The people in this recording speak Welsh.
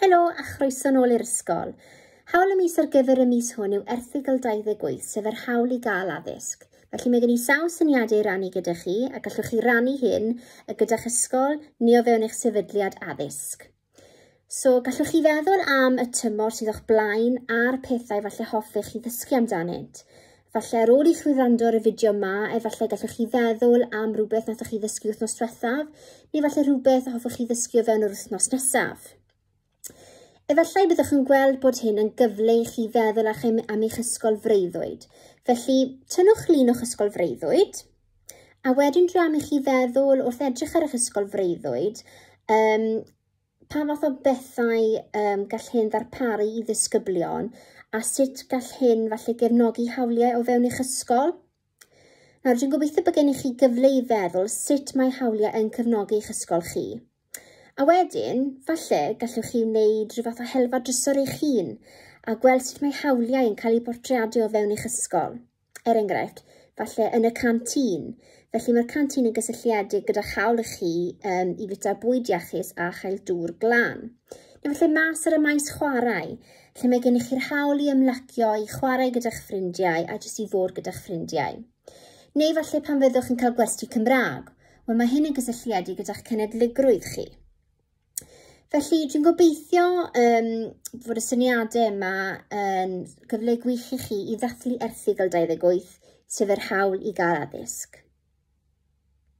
Helo a chroeso nôl i'r ysgol. Hawl y mis ar gyfer y mis hwn yw erthigol 28 sef yr hawl i gael addysg. Felly mae gen i sawl syniadau i rannu gyda chi a gallwch chi rannu hyn y gyda'ch ysgol neu o fewn eich sefydliad addysg. So gallwch chi feddwl am y tymor sydd o'ch blaen a'r pethau falle hoffech chi ddysgu amdanynt. Falle ar ôl i chi wrando ar y fideo yma, efallai gallwch chi feddwl am rhywbeth nath chi ddysgu wythnos diwethaf, neu falle rhywbeth a hoffwch chi ddysgu o fewn yr wythnos nesaf. Efallai byddwch yn gweld bod hyn yn gyfle i chi feddwl a'ch am eich ysgol freuddwyd. Felly, tynnwch lun o'ch ysgol freuddwyd, a wedyn dra am i chi feddwl wrth edrych ar eich ysgol freuddwyd, um, pa fath o bethau um, gall hyn ddarparu i ddisgyblion, a sut gall hyn falle gefnogi hawliau o fewn eich ysgol. Nawr, dwi'n gobeithio bod gennych chi gyfle i feddwl sut mae hawliau yn cefnogi eich ysgol chi. A wedyn, falle, gallwch chi wneud rhyw fath o helfa drysor eich hun a gweld sut mae hawliau yn cael eu bortreadu o fewn eich ysgol. Er enghraifft, falle yn y cantin. Felly mae'r cantin yn gysylltiedig gyda chawl i chi um, i fita bwyd iachus a chael dŵr glân. Neu falle mas ar y maes chwarae, lle mae gennych chi'r hawl i ymlacio i chwarae gyda'ch ffrindiau a jyst i fod gyda'ch ffrindiau. Neu falle pan fyddwch yn cael gwesti Cymraeg, wel mae hyn yn gysylltiedig gyda'ch cenedligrwydd chi. Felly, dwi'n gobeithio um, fod y syniadau yma yn um, gyfle gwych i chi i ddathlu erthigol 28 sef yr hawl i gael addysg.